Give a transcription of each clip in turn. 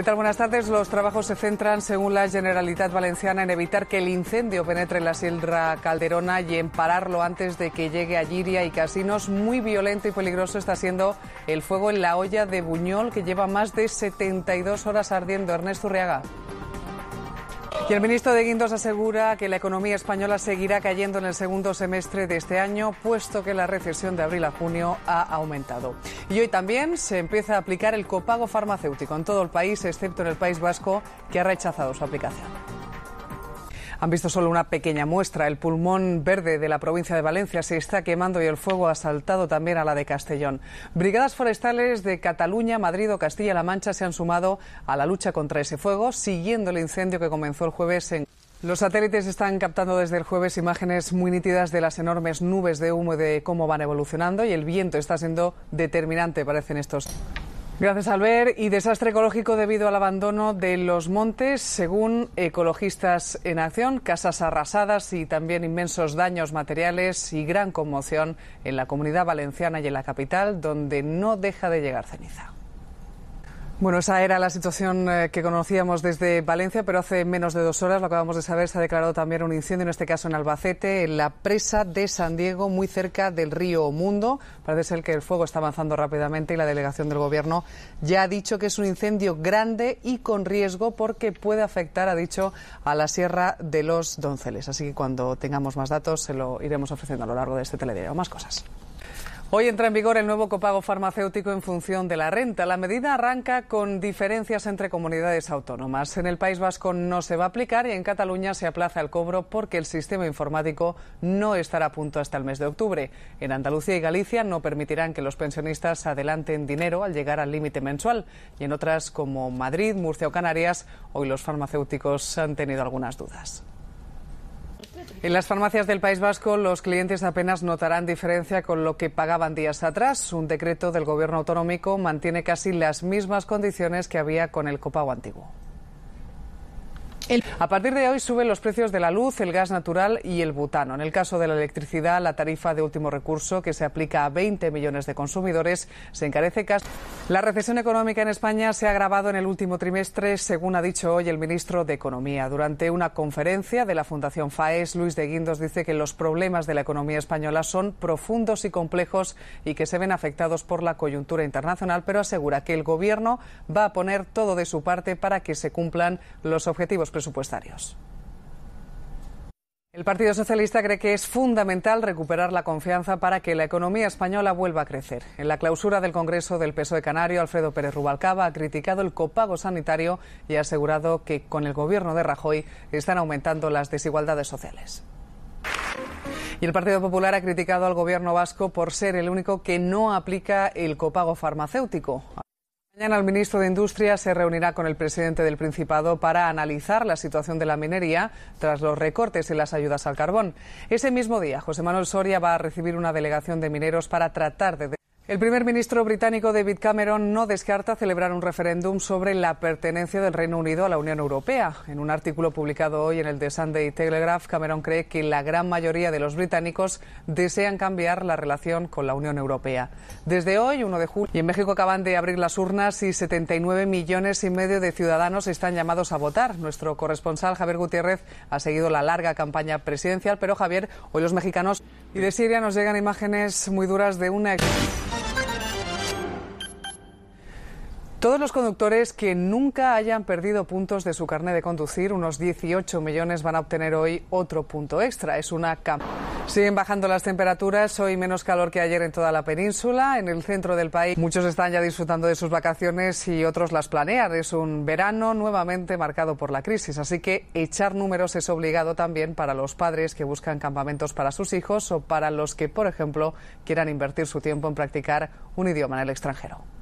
¿Qué tal? Buenas tardes. Los trabajos se centran, según la Generalitat Valenciana, en evitar que el incendio penetre en la Sierra Calderona y en pararlo antes de que llegue a Giria y Casinos. Muy violento y peligroso está siendo el fuego en la olla de Buñol, que lleva más de 72 horas ardiendo. Ernesto Urriaga. Y el ministro de Guindos asegura que la economía española seguirá cayendo en el segundo semestre de este año, puesto que la recesión de abril a junio ha aumentado. Y hoy también se empieza a aplicar el copago farmacéutico en todo el país, excepto en el País Vasco, que ha rechazado su aplicación. Han visto solo una pequeña muestra. El pulmón verde de la provincia de Valencia se está quemando y el fuego ha saltado también a la de Castellón. Brigadas forestales de Cataluña, Madrid o Castilla-La Mancha se han sumado a la lucha contra ese fuego, siguiendo el incendio que comenzó el jueves en. Los satélites están captando desde el jueves imágenes muy nítidas de las enormes nubes de humo y de cómo van evolucionando y el viento está siendo determinante, parecen estos. Gracias, Albert. Y desastre ecológico debido al abandono de los montes, según ecologistas en acción, casas arrasadas y también inmensos daños materiales y gran conmoción en la comunidad valenciana y en la capital, donde no deja de llegar ceniza. Bueno, esa era la situación eh, que conocíamos desde Valencia, pero hace menos de dos horas, lo acabamos de saber, se ha declarado también un incendio, en este caso en Albacete, en la presa de San Diego, muy cerca del río Mundo. Parece ser que el fuego está avanzando rápidamente y la delegación del Gobierno ya ha dicho que es un incendio grande y con riesgo porque puede afectar, ha dicho, a la Sierra de los Donceles. Así que cuando tengamos más datos se lo iremos ofreciendo a lo largo de este telediario. Más cosas. Hoy entra en vigor el nuevo copago farmacéutico en función de la renta. La medida arranca con diferencias entre comunidades autónomas. En el País Vasco no se va a aplicar y en Cataluña se aplaza el cobro porque el sistema informático no estará a punto hasta el mes de octubre. En Andalucía y Galicia no permitirán que los pensionistas adelanten dinero al llegar al límite mensual. Y en otras como Madrid, Murcia o Canarias, hoy los farmacéuticos han tenido algunas dudas. En las farmacias del País Vasco, los clientes apenas notarán diferencia con lo que pagaban días atrás. Un decreto del Gobierno autonómico mantiene casi las mismas condiciones que había con el copago antiguo. A partir de hoy suben los precios de la luz, el gas natural y el butano. En el caso de la electricidad, la tarifa de último recurso, que se aplica a 20 millones de consumidores, se encarece casi. La recesión económica en España se ha agravado en el último trimestre, según ha dicho hoy el ministro de Economía. Durante una conferencia de la Fundación FAES, Luis de Guindos dice que los problemas de la economía española son profundos y complejos y que se ven afectados por la coyuntura internacional, pero asegura que el Gobierno va a poner todo de su parte para que se cumplan los objetivos presupuestarios. El Partido Socialista cree que es fundamental recuperar la confianza para que la economía española vuelva a crecer. En la clausura del Congreso del PSOE Canario, Alfredo Pérez Rubalcaba ha criticado el copago sanitario y ha asegurado que con el gobierno de Rajoy están aumentando las desigualdades sociales. Y el Partido Popular ha criticado al gobierno vasco por ser el único que no aplica el copago farmacéutico. Mañana el ministro de Industria se reunirá con el presidente del Principado para analizar la situación de la minería tras los recortes en las ayudas al carbón. Ese mismo día, José Manuel Soria va a recibir una delegación de mineros para tratar de el primer ministro británico David Cameron no descarta celebrar un referéndum sobre la pertenencia del Reino Unido a la Unión Europea. En un artículo publicado hoy en el The Sunday Telegraph, Cameron cree que la gran mayoría de los británicos desean cambiar la relación con la Unión Europea. Desde hoy, 1 de julio, en México acaban de abrir las urnas y 79 millones y medio de ciudadanos están llamados a votar. Nuestro corresponsal Javier Gutiérrez ha seguido la larga campaña presidencial, pero Javier, hoy los mexicanos y de Siria nos llegan imágenes muy duras de una todos los conductores que nunca hayan perdido puntos de su carnet de conducir, unos 18 millones, van a obtener hoy otro punto extra. Es una Siguen bajando las temperaturas, hoy menos calor que ayer en toda la península, en el centro del país. Muchos están ya disfrutando de sus vacaciones y otros las planean. Es un verano nuevamente marcado por la crisis, así que echar números es obligado también para los padres que buscan campamentos para sus hijos o para los que, por ejemplo, quieran invertir su tiempo en practicar un idioma en el extranjero.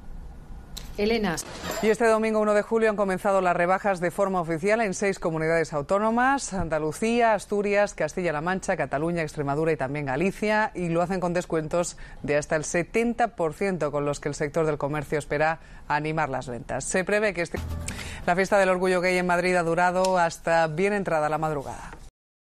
Elena. Y este domingo 1 de julio han comenzado las rebajas de forma oficial en seis comunidades autónomas, Andalucía, Asturias, Castilla-La Mancha, Cataluña, Extremadura y también Galicia, y lo hacen con descuentos de hasta el 70% con los que el sector del comercio espera animar las ventas. Se prevé que este... la fiesta del orgullo gay en Madrid ha durado hasta bien entrada la madrugada.